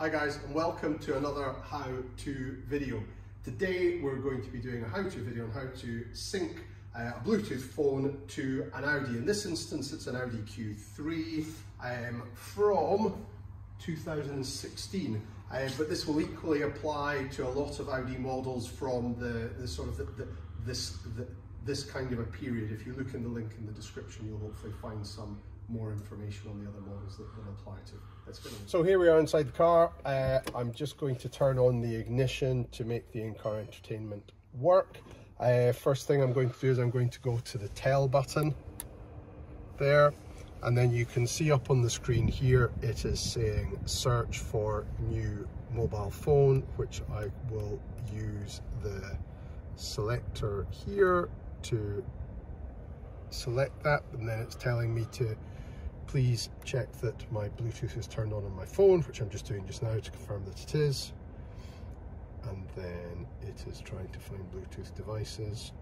Hi guys and welcome to another how-to video. Today we're going to be doing a how-to video on how to sync uh, a Bluetooth phone to an Audi. In this instance it's an Audi Q3 um, from 2016 uh, but this will equally apply to a lot of Audi models from the, the sort of the, the, this, this kind of a period. If you look in the link in the description you'll hopefully find some more information on the other models that will apply to. So here we are inside the car. Uh, I'm just going to turn on the ignition to make the in-car entertainment work. Uh, first thing I'm going to do is I'm going to go to the tell button there and then you can see up on the screen here it is saying search for new mobile phone which I will use the selector here to select that and then it's telling me to please check that my Bluetooth is turned on on my phone, which I'm just doing just now to confirm that it is. And then it is trying to find Bluetooth devices.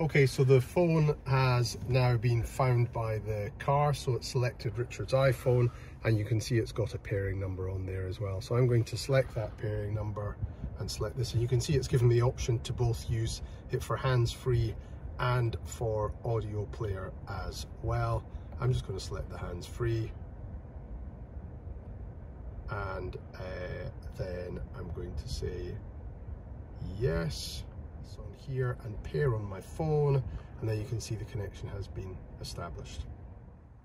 Okay, so the phone has now been found by the car, so it's selected Richard's iPhone, and you can see it's got a pairing number on there as well. So I'm going to select that pairing number and select this, and you can see it's given me the option to both use it for hands-free and for audio player as well. I'm just going to select the hands free and uh, then I'm going to say yes it's on here and pair on my phone and then you can see the connection has been established.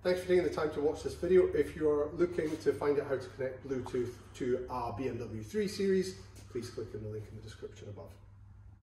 Thanks for taking the time to watch this video. If you're looking to find out how to connect Bluetooth to our BMW 3 Series, please click on the link in the description above.